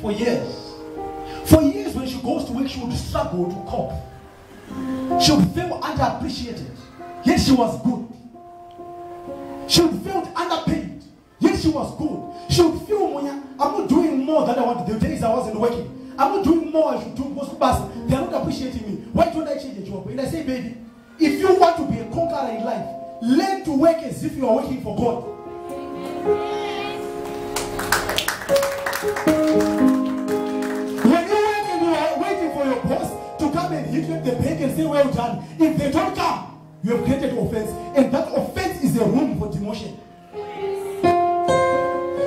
for years. For years, when she goes to work, she would struggle to cope. She would feel underappreciated, yet she was good. She would feel underpaid, yet she was good. She would feel, "Moya, I'm not doing more than I wanted. The days I wasn't working, I'm not doing more I should do bas, they are not appreciating me. Why don't I change the job? And I say, baby, if you want to be a conqueror in life, learn to work as if you are working for God. When you work and you are waiting for your boss to come and hit you at the bank and say, well done, if they don't come, you have created offense. And that offense is a room for demotion.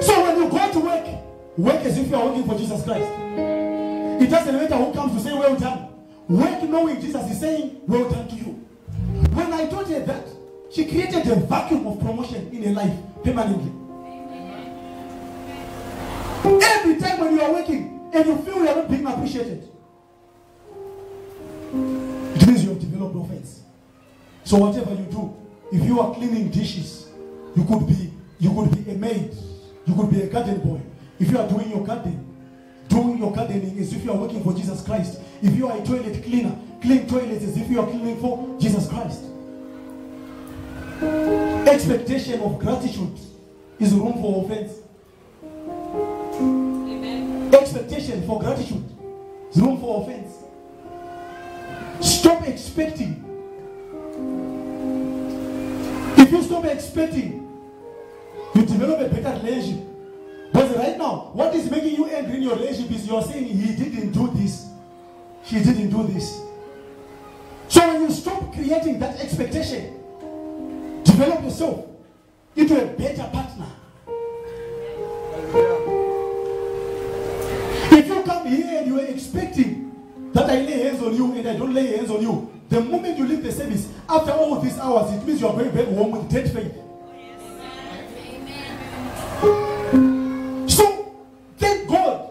So when you go to work, work as if you are working for Jesus Christ. It doesn't matter who comes to say, well done. Work knowing Jesus is saying, well done to you. When I told her that, she created a vacuum of promotion in her life permanently. Every time when you are working and you feel you are not being appreciated, it means you have developed offense. So whatever you do, if you are cleaning dishes, you could be you could be a maid, you could be a garden boy. If you are doing your garden, doing your gardening as if you are working for Jesus Christ. If you are a toilet cleaner, clean toilets as if you are cleaning for Jesus Christ. Expectation of gratitude is room for offense. Expectation for gratitude room for offense. Stop expecting. If you stop expecting, you develop a better relationship. But right now, what is making you angry in your relationship is you're saying he didn't do this, she didn't do this. So when you stop creating that expectation, develop yourself into a better partner. On you and I don't lay hands on you, the moment you leave the service, after all these hours, it means you are going back home with dead faith. So, thank God.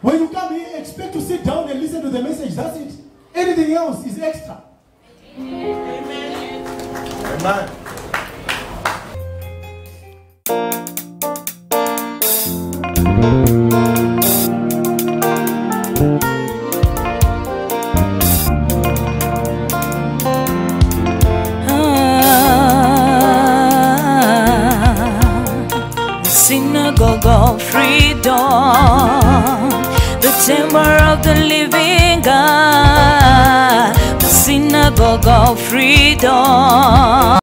When you come here, expect to sit down and listen to the message. That's it. Anything else is extra. Amen. Ah, of freedom, the chamber of the living God, the synagogue of freedom.